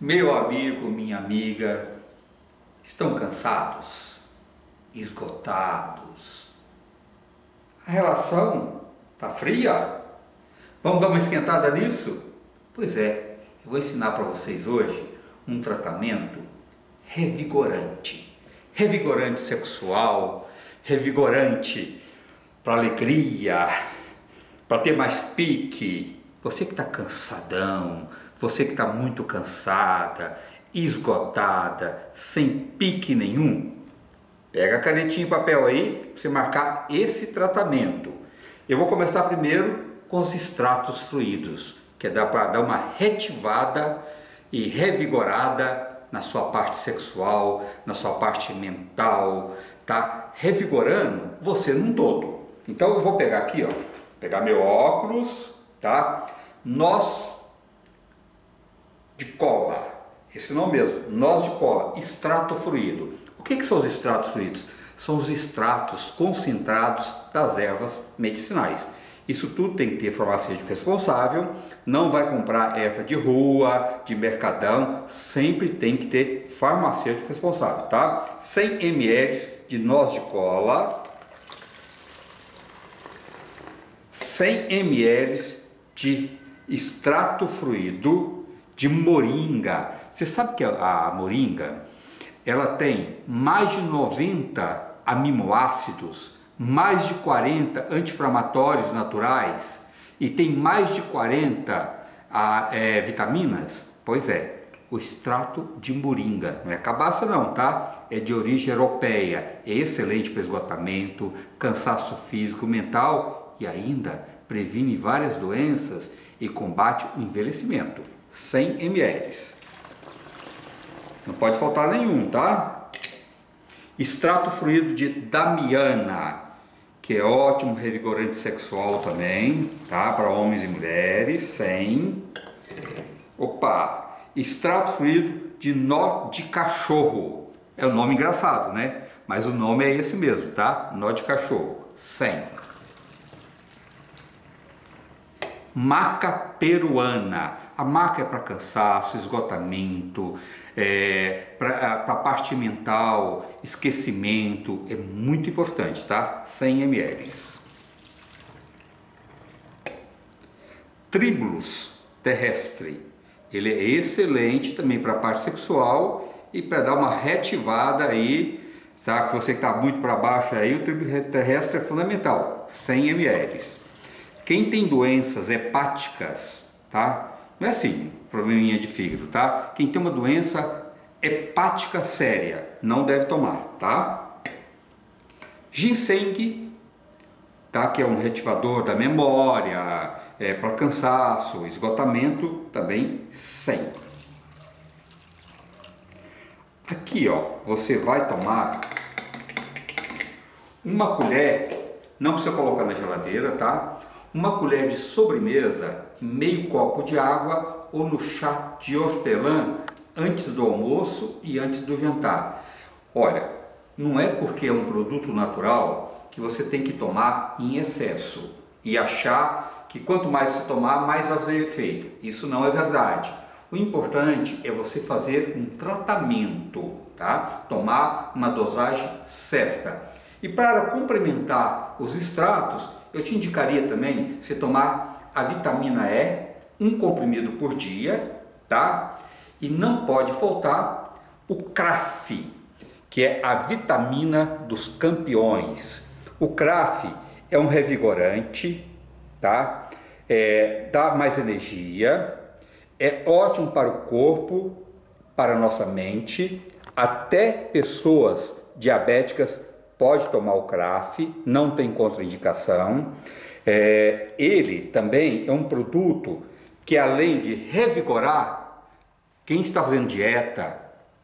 Meu amigo, minha amiga, estão cansados, esgotados. A relação está fria? Vamos dar uma esquentada nisso? Pois é, eu vou ensinar para vocês hoje um tratamento revigorante. Revigorante sexual, revigorante para alegria, para ter mais pique. Você que está cansadão, você que está muito cansada, esgotada, sem pique nenhum, pega a canetinha e papel aí para você marcar esse tratamento. Eu vou começar primeiro com os extratos fluidos, que é para dar uma retivada e revigorada na sua parte sexual, na sua parte mental, tá? Revigorando você num todo. Então eu vou pegar aqui, ó, pegar meu óculos, tá? Nós de cola. Esse nome mesmo, nós de cola, extrato fluido. O que, que são os extratos fluidos? São os extratos concentrados das ervas medicinais. Isso tudo tem que ter farmacêutico responsável, não vai comprar erva de rua, de mercadão, sempre tem que ter farmacêutico responsável, tá? 100 ml de noz de cola, 100 ml de extrato fluido de moringa. Você sabe que a, moringa ela tem mais de 90 aminoácidos, mais de 40 anti-inflamatórios naturais e tem mais de 40 a, é, vitaminas? Pois é, o extrato de moringa, não é cabaça não, tá? É de origem europeia, é excelente para esgotamento, cansaço físico, mental e ainda previne várias doenças e combate o envelhecimento. 100 ml. Não pode faltar nenhum, tá? Extrato fluido de damiana, que é ótimo revigorante sexual também, tá? Para homens e mulheres, 100. Opa! Extrato fluido de nó de cachorro. É um nome engraçado, né? Mas o nome é esse mesmo, tá? Nó de cachorro, 100. Maca peruana a maca é para cansaço, esgotamento, é, para a parte mental, esquecimento, é muito importante, tá? 100 ml. Tribulus terrestre, ele é excelente também para a parte sexual e para dar uma retivada aí, tá? Que você que está muito para baixo aí, o tribulus terrestre é fundamental, 100 ml. Quem tem doenças hepáticas, tá? Não é assim, probleminha de fígado, tá? Quem tem uma doença hepática séria não deve tomar, tá? Ginseng, tá? Que é um retivador da memória, é para cansaço, esgotamento, também sem. Aqui, ó, você vai tomar uma colher, não precisa colocar na geladeira, tá? Uma colher de sobremesa em meio copo de água ou no chá de hortelã antes do almoço e antes do jantar. Olha, não é porque é um produto natural que você tem que tomar em excesso e achar que quanto mais você tomar, mais vai fazer efeito. Isso não é verdade. O importante é você fazer um tratamento, tá? Tomar uma dosagem certa. E para complementar os extratos, eu te indicaria também você tomar a vitamina E, um comprimido por dia, tá? E não pode faltar o CRAF, que é a vitamina dos campeões. O CRAF é um revigorante, tá? É, dá mais energia, é ótimo para o corpo, para a nossa mente, até pessoas diabéticas pode tomar o CRAF, não tem contraindicação. É, ele também é um produto que, além de revigorar, quem está fazendo dieta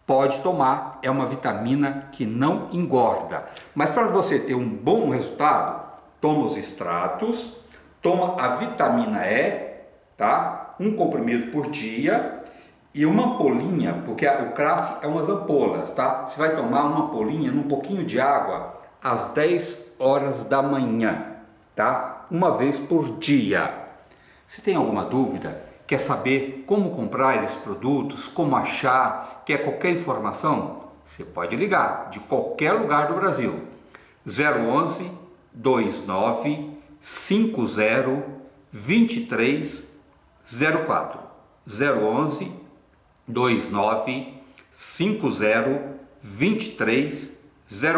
pode tomar. É uma vitamina que não engorda. Mas para você ter um bom resultado, toma os extratos, toma a vitamina E, tá? Um comprimido por dia e uma ampolinha, porque o CRAF é umas ampolas, tá? Você vai tomar uma ampolinha num pouquinho de água às 10 horas da manhã, tá? Uma vez por dia. Se tem alguma dúvida, Quer saber como comprar esses produtos, como achar, quer qualquer informação? Você pode ligar de qualquer lugar do Brasil. 011 29 50 23 04 011 29 50 23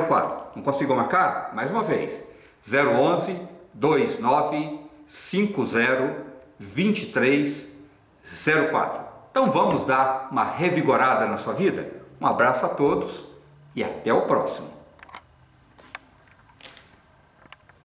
04. Não consigo marcar? Mais uma vez. 011 29 50 23 04. Então vamos dar uma revigorada na sua vida? Um abraço a todos e até o próximo.